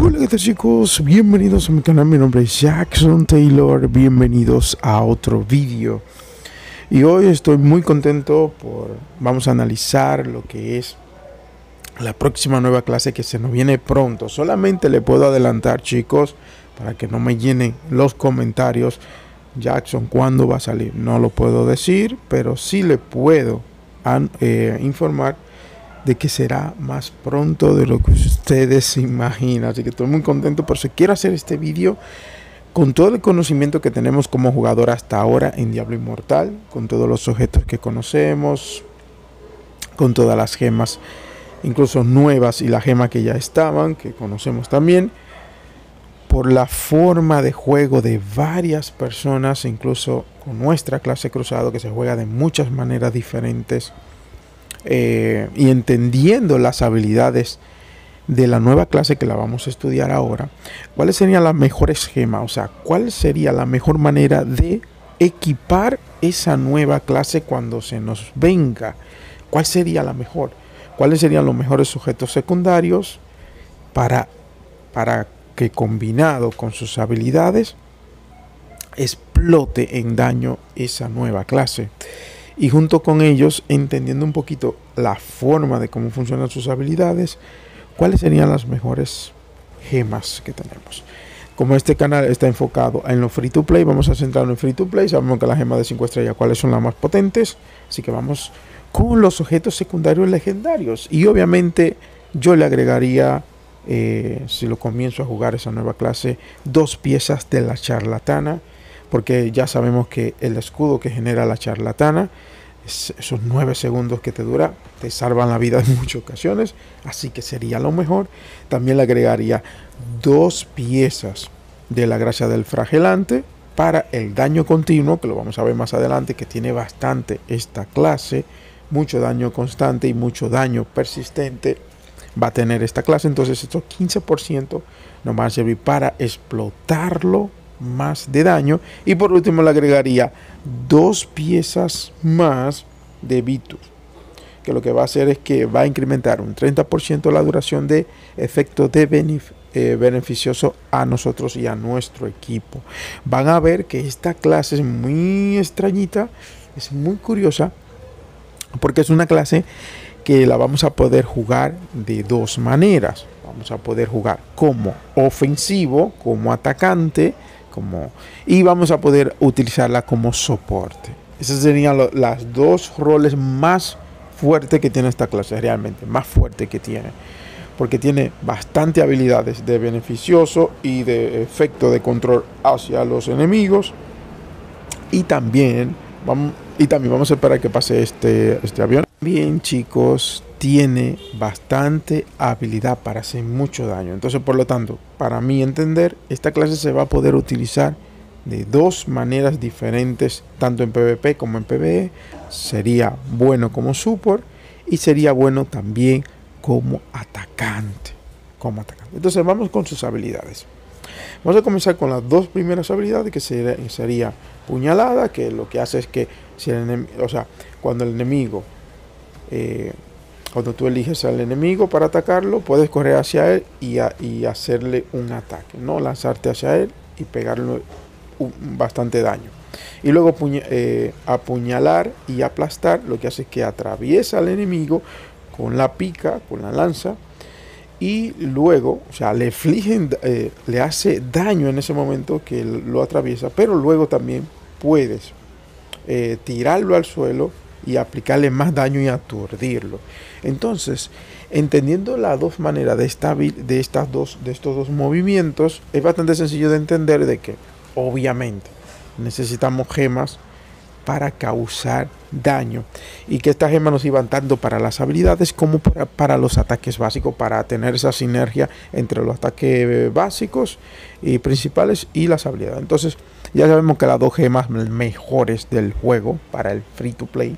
Hola, ¿qué tal chicos? Bienvenidos a mi canal, mi nombre es Jackson Taylor, bienvenidos a otro vídeo. Y hoy estoy muy contento por, vamos a analizar lo que es la próxima nueva clase que se nos viene pronto. Solamente le puedo adelantar chicos, para que no me llenen los comentarios, Jackson, ¿cuándo va a salir? No lo puedo decir, pero sí le puedo eh, informar de que será más pronto de lo que ustedes imaginan. Así que estoy muy contento por eso. Quiero hacer este vídeo con todo el conocimiento que tenemos como jugador hasta ahora en Diablo Inmortal, con todos los objetos que conocemos, con todas las gemas, incluso nuevas y la gema que ya estaban, que conocemos también, por la forma de juego de varias personas, incluso con nuestra clase cruzado que se juega de muchas maneras diferentes eh, y entendiendo las habilidades de la nueva clase que la vamos a estudiar ahora, ¿cuáles serían las mejores gemas? O sea, ¿cuál sería la mejor manera de equipar esa nueva clase cuando se nos venga? ¿Cuál sería la mejor? ¿Cuáles serían los mejores sujetos secundarios para, para que combinado con sus habilidades explote en daño esa nueva clase? Y junto con ellos entendiendo un poquito la forma de cómo funcionan sus habilidades, cuáles serían las mejores gemas que tenemos. Como este canal está enfocado en lo free to play, vamos a centrarnos en free to play. Sabemos que las gemas de 5 estrellas, cuáles son las más potentes. Así que vamos con los objetos secundarios legendarios. Y obviamente yo le agregaría, eh, si lo comienzo a jugar esa nueva clase, dos piezas de la charlatana porque ya sabemos que el escudo que genera la charlatana, esos nueve segundos que te dura, te salvan la vida en muchas ocasiones, así que sería lo mejor. También le agregaría dos piezas de la gracia del fragelante para el daño continuo, que lo vamos a ver más adelante, que tiene bastante esta clase, mucho daño constante y mucho daño persistente va a tener esta clase. Entonces estos 15% nos van a servir para explotarlo más de daño. Y por último le agregaría dos piezas más de Vitus. Que lo que va a hacer es que va a incrementar un 30% la duración de efecto de eh, beneficioso a nosotros y a nuestro equipo. Van a ver que esta clase es muy extrañita, es muy curiosa, porque es una clase que la vamos a poder jugar de dos maneras. Vamos a poder jugar como ofensivo, como atacante, y vamos a poder utilizarla como soporte. Esos serían los las dos roles más fuertes que tiene esta clase, realmente, más fuerte que tiene. Porque tiene bastante habilidades de beneficioso y de efecto de control hacia los enemigos. Y también vamos, y también vamos a esperar que pase este, este avión. Bien chicos, tiene bastante habilidad para hacer mucho daño. Entonces, por lo tanto, para mi entender, esta clase se va a poder utilizar de dos maneras diferentes, tanto en PvP como en PvE. Sería bueno como support y sería bueno también como atacante. Como atacante. Entonces, vamos con sus habilidades. Vamos a comenzar con las dos primeras habilidades, que sería, puñalada, que lo que hace es que si el o sea, cuando el enemigo eh, cuando tú eliges al enemigo para atacarlo, puedes correr hacia él y, hacerle un ataque, ¿no? Lanzarte hacia él y pegarle bastante daño. Y luego eh, apuñalar y aplastar, lo que hace es que atraviesa al enemigo con la pica, con la lanza, y luego, o sea, le eh, le hace daño en ese momento que lo atraviesa, pero luego también puedes eh, tirarlo al suelo y aplicarle más daño y aturdirlo. Entonces, entendiendo las dos maneras de, esta, de, estas dos, de estos dos movimientos, es bastante sencillo de entender de que, obviamente, necesitamos gemas para causar daño y que estas gemas nos iban tanto para las habilidades como para, para, los ataques básicos para tener esa sinergia entre los ataques básicos y principales y las habilidades entonces ya sabemos que las dos gemas mejores del juego para el free to play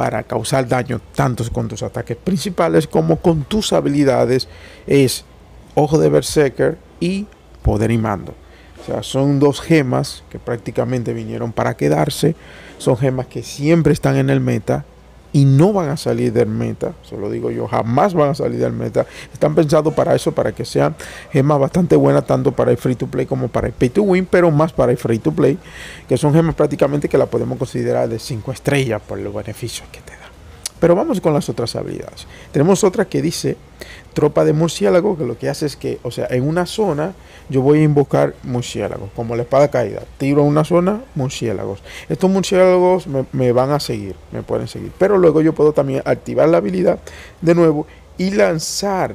para causar daño tanto con tus ataques principales como con tus habilidades es Ojo de Berserker y Poder y Mando. O sea, son dos gemas que prácticamente vinieron para quedarse. Son gemas que siempre están en el meta y no van a salir del meta, se lo digo yo, jamás van a salir del meta. Están pensados para eso, para que sean gemas bastante buenas tanto para el free to play como para el pay to win, pero más para el free to play, que son gemas prácticamente que la podemos considerar de 5 estrellas por los beneficios que. Pero vamos con las otras habilidades. Tenemos otra que dice tropa de murciélago, que lo que hace es que, o sea, en una zona yo voy a invocar murciélagos, como la espada caída. Tiro en una zona, murciélagos. Estos murciélagos me, van a seguir, me pueden seguir. Pero luego yo puedo también activar la habilidad de nuevo y lanzar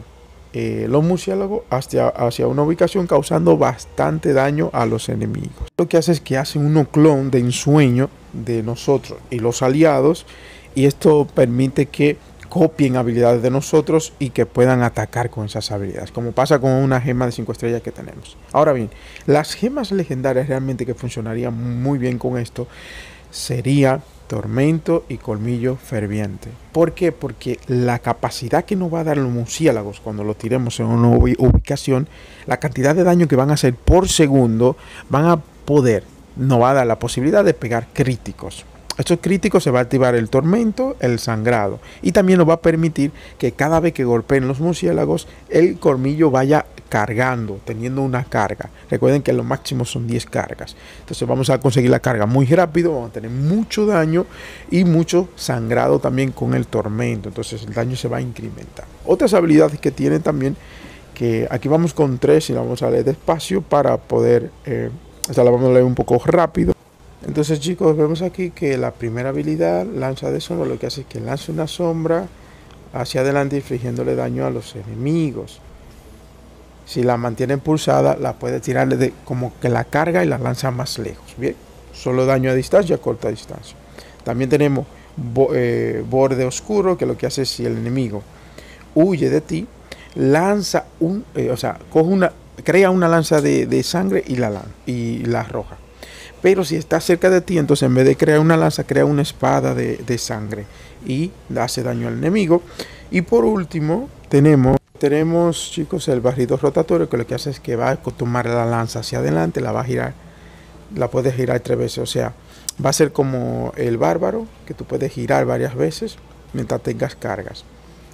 eh, los murciélagos hacia, hacia una ubicación causando bastante daño a los enemigos. Lo que hace es que hacen un clon de ensueño de nosotros y los aliados y esto permite que copien habilidades de nosotros y que puedan atacar con esas habilidades, como pasa con una gema de 5 estrellas que tenemos. Ahora bien, las gemas legendarias realmente que funcionarían muy bien con esto sería tormento y colmillo ferviente. ¿Por qué? Porque la capacidad que nos va a dar los murciélagos cuando los tiremos en una ubicación, la cantidad de daño que van a hacer por segundo, van a poder, nos va a dar la posibilidad de pegar críticos. Estos críticos se va a activar el tormento, el sangrado y también nos va a permitir que cada vez que golpeen los murciélagos el colmillo vaya cargando, teniendo una carga. Recuerden que lo máximo son 10 cargas. Entonces vamos a conseguir la carga muy rápido, vamos a tener mucho daño y mucho sangrado también con el tormento. Entonces el daño se va a incrementar. Otras habilidades que tiene también, que aquí vamos con tres y la vamos a leer despacio para poder, eh, esta la vamos a leer un poco rápido. Entonces chicos, vemos aquí que la primera habilidad, lanza de sombra, lo que hace es que lanza una sombra hacia adelante infligiéndole daño a los enemigos. Si la mantiene pulsada, la puede tirarle de, como que la carga y la lanza más lejos. Bien, solo daño a distancia, corta distancia. También tenemos eh, borde oscuro, que lo que hace es si el enemigo huye de ti, lanza un, eh, o sea, coge una, crea una lanza de, sangre y la, y la arroja. Pero si está cerca de ti, entonces en vez de crear una lanza, crea una espada de, sangre y hace daño al enemigo. Y por último, tenemos, tenemos, chicos, el barrido rotatorio, que lo que hace es que va a tomar la lanza hacia adelante, la va a girar, la puedes girar tres veces. O sea, va a ser como el bárbaro, que tú puedes girar varias veces mientras tengas cargas.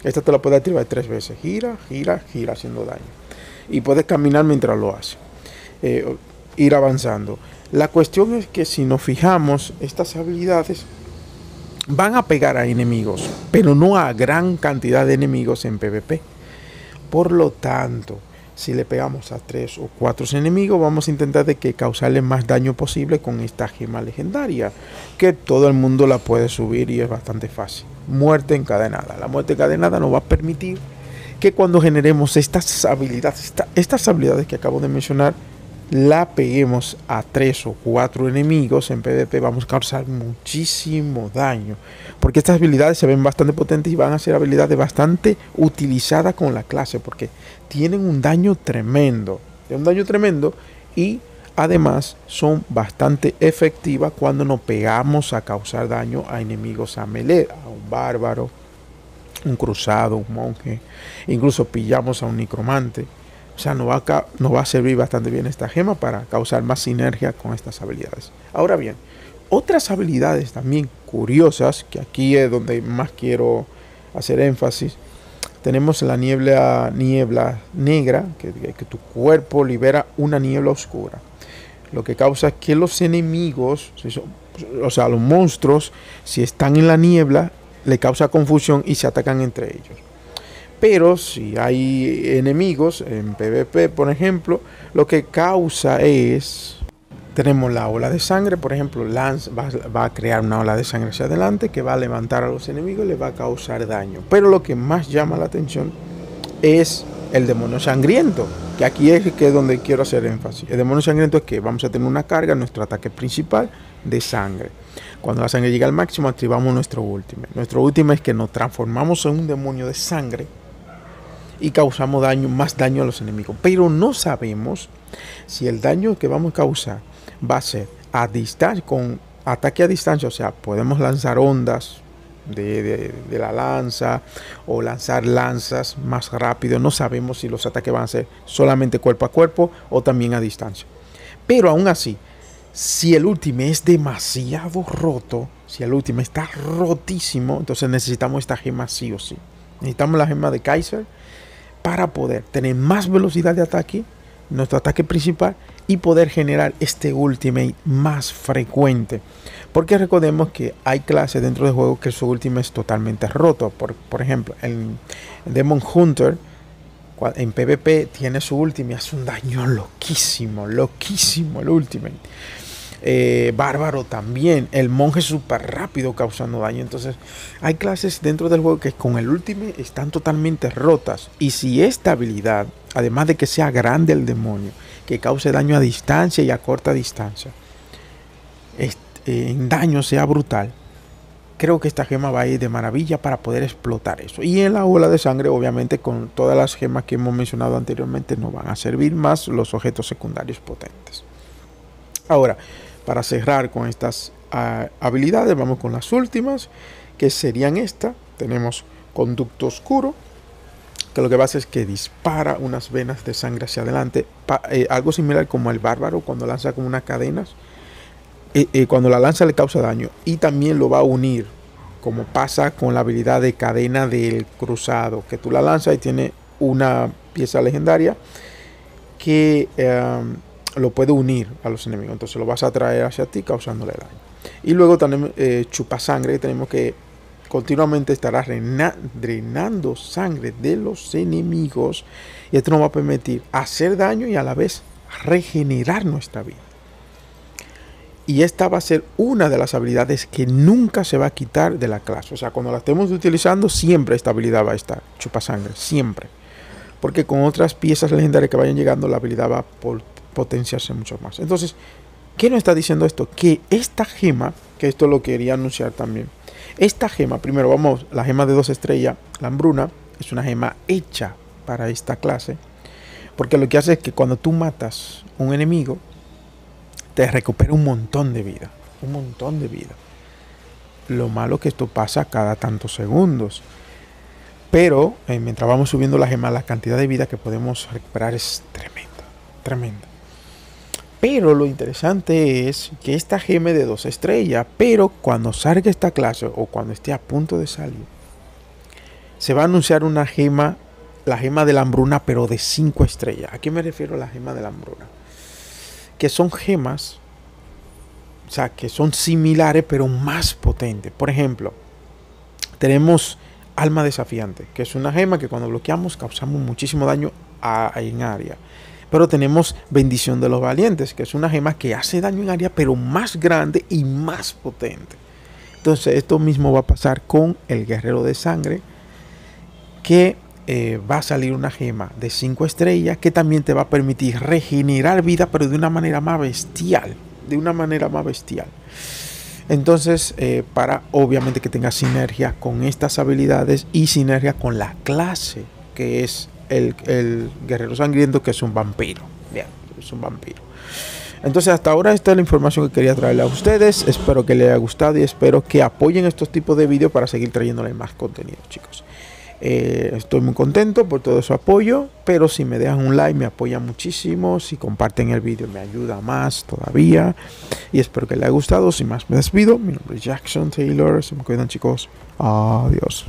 Esta te la puedes activar tres veces. Gira, gira, gira, haciendo daño. Y puedes caminar mientras lo hace. Eh, ir avanzando. La cuestión es que si nos fijamos, estas habilidades van a pegar a enemigos, pero no a gran cantidad de enemigos en PvP. Por lo tanto, si le pegamos a tres o cuatro enemigos, vamos a intentar de que causarle más daño posible con esta gema legendaria, que todo el mundo la puede subir y es bastante fácil. Muerte encadenada. La muerte encadenada nos va a permitir que cuando generemos estas habilidades, estas habilidades que acabo de mencionar, la peguemos a tres o cuatro enemigos en PvP, vamos a causar muchísimo daño. Porque estas habilidades se ven bastante potentes y van a ser habilidades bastante utilizadas con la clase. Porque tienen un daño tremendo. Un daño tremendo y además son bastante efectivas cuando nos pegamos a causar daño a enemigos a melee, a un bárbaro, un cruzado, un monje. Incluso pillamos a un necromante o sea, nos va, a, va a servir bastante bien esta gema para causar más sinergia con estas habilidades. Ahora bien, otras habilidades también curiosas, que aquí es donde más quiero hacer énfasis, tenemos la niebla, niebla negra, que, que, tu cuerpo libera una niebla oscura. Lo que causa que los enemigos, o sea, los monstruos, si están en la niebla, le causa confusión y se atacan entre ellos. Pero si hay enemigos en PvP, por ejemplo, lo que causa es... Tenemos la ola de sangre, por ejemplo, Lance va, a crear una ola de sangre hacia adelante que va a levantar a los enemigos y le va a causar daño. Pero lo que más llama la atención es el demonio sangriento, que aquí es que es donde quiero hacer énfasis. El demonio sangriento es que vamos a tener una carga, nuestro ataque principal de sangre. Cuando la sangre llega al máximo, activamos nuestro último. Nuestro último es que nos transformamos en un demonio de sangre y causamos daño, más daño a los enemigos. Pero no sabemos si el daño que vamos a causar va a ser a distancia, con ataque a distancia, o sea, podemos lanzar ondas de, la lanza o lanzar lanzas más rápido. No sabemos si los ataques van a ser solamente cuerpo a cuerpo o también a distancia. Pero aún así, si el último es demasiado roto, si el último está rotísimo, entonces necesitamos esta gema sí o sí. Necesitamos la gema de Kaiser para poder tener más velocidad de ataque, nuestro ataque principal, y poder generar este ultimate más frecuente. Porque recordemos que hay clases dentro del juego que su ultimate es totalmente roto. Por, por ejemplo, el Demon Hunter en PvP tiene su ultimate, hace un daño loquísimo, loquísimo el ultimate. Eh, bárbaro también. El monje súper rápido causando daño. Entonces, hay clases dentro del juego que con el último están totalmente rotas. Y si esta habilidad, además de que sea grande el demonio, que cause daño a distancia y a corta distancia, eh, en daño sea brutal, creo que esta gema va a ir de maravilla para poder explotar eso. Y en la ola de sangre, obviamente, con todas las gemas que hemos mencionado anteriormente, no van a servir más los objetos secundarios potentes. Ahora, para cerrar con estas ah, habilidades, vamos con las últimas, que serían esta. Tenemos conducto oscuro, que lo que hace es que dispara unas venas de sangre hacia adelante, eh, algo similar como el bárbaro cuando lanza como unas cadenas. Eh, eh, cuando la lanza le causa daño y también lo va a unir, como pasa con la habilidad de cadena del cruzado, que tú la lanzas y tiene una pieza legendaria que em, lo puede unir a los enemigos. Entonces lo vas a traer hacia ti causándole daño. Y luego tenemos eh, chupa sangre. Tenemos que continuamente estará drenando sangre de los enemigos. Y esto nos va a permitir hacer daño y a la vez regenerar nuestra vida. Y esta va a ser una de las habilidades que nunca se va a quitar de la clase. O sea, cuando la estemos utilizando, siempre esta habilidad va a estar. Chupa sangre, siempre. Porque con otras piezas legendarias que vayan llegando, la habilidad va por potenciarse mucho más. Entonces, ¿qué nos está diciendo esto? Que esta gema, que esto lo quería anunciar también, esta gema, primero vamos, la gema de dos estrellas, la hambruna, es una gema hecha para esta clase, porque lo que hace es que cuando tú matas un enemigo, te recupera un montón de vida, un montón de vida. Lo malo que esto pasa cada tantos segundos. Pero eh, mientras vamos subiendo la gema, la cantidad de vida que podemos recuperar es tremenda, tremenda. Pero lo interesante es que esta gema de dos estrellas, pero cuando salga esta clase o cuando esté a punto de salir, se va a anunciar una gema, la gema de la hambruna, pero de cinco estrellas. ¿A qué me refiero a la gema de la hambruna? Que son gemas, o sea, que son similares pero más potentes. Por ejemplo, tenemos alma desafiante, que es una gema que cuando bloqueamos causamos muchísimo daño a, en área. Pero tenemos bendición de los valientes, que es una gema que hace daño en área, pero más grande y más potente. Entonces, esto mismo va a pasar con el guerrero de sangre, que eh, va a salir una gema de 5 estrellas, que también te va a permitir regenerar vida, pero de una manera más bestial. De una manera más bestial. Entonces, eh, para obviamente que tenga sinergia con estas habilidades y sinergia con la clase, que es el, guerrero sangriento, que es un vampiro. Bien, es un vampiro. Entonces hasta ahora esta es la información que quería traerle a ustedes. Espero que les haya gustado y espero que apoyen estos tipos de vídeos para seguir trayéndole más contenido, chicos. Eh, estoy muy contento por todo su apoyo, pero si me dejan un like me apoya muchísimo. Si comparten el vídeo me ayuda más todavía. Y espero que les haya gustado. Sin más me despido. Mi nombre es Jackson Taylor. Se me cuidan chicos. Adiós.